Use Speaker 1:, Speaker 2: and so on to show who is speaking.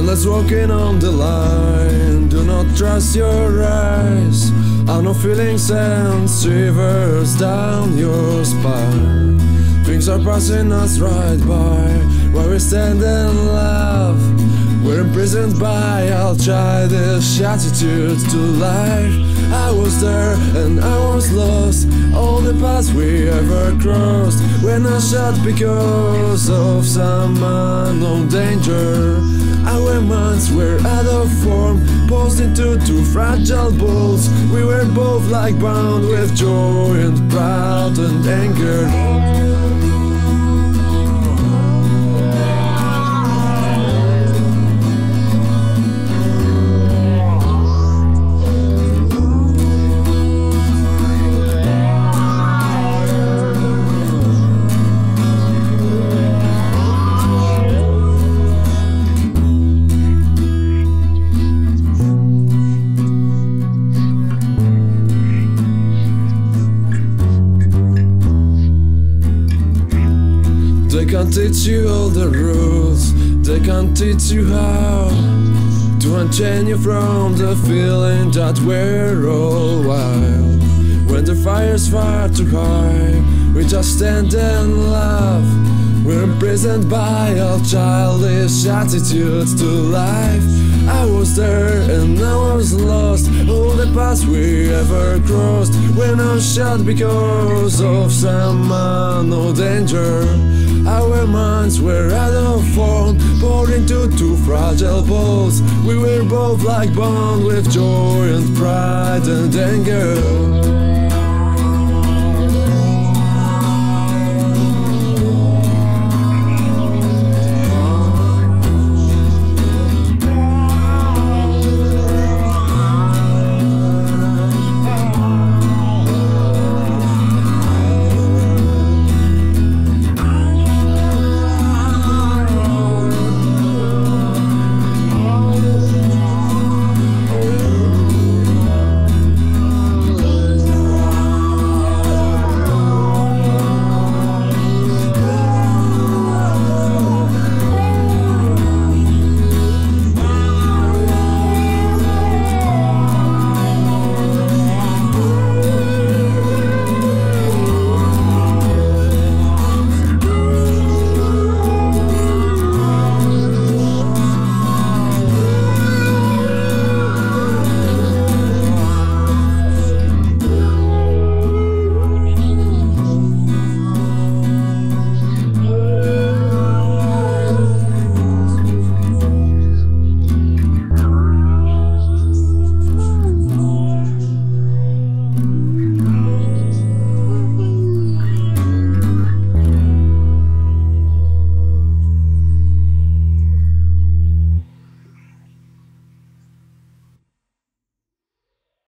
Speaker 1: Let's walking on the line. Do not trust your eyes. I know feelings and shivers down your spine. Things are passing us right by while we stand and laugh. We're imprisoned by our childish attitudes to life. I was there and I was lost. All the paths we ever crossed were not shut because of some unknown danger. Our minds were out of form, posed into two fragile balls. We were both like bound with joy and pride and anger. Can't teach you all the rules, they can't teach you how to unchain you from the feeling that we're all wild. When the fire's far too high, we just stand and laugh. We're imprisoned by our childish attitudes to life. I was there and I was lost. All the paths we ever crossed were now shut because of some unknown danger. Our minds were form, poured into two fragile balls. We were both like bound with joy and pride and anger.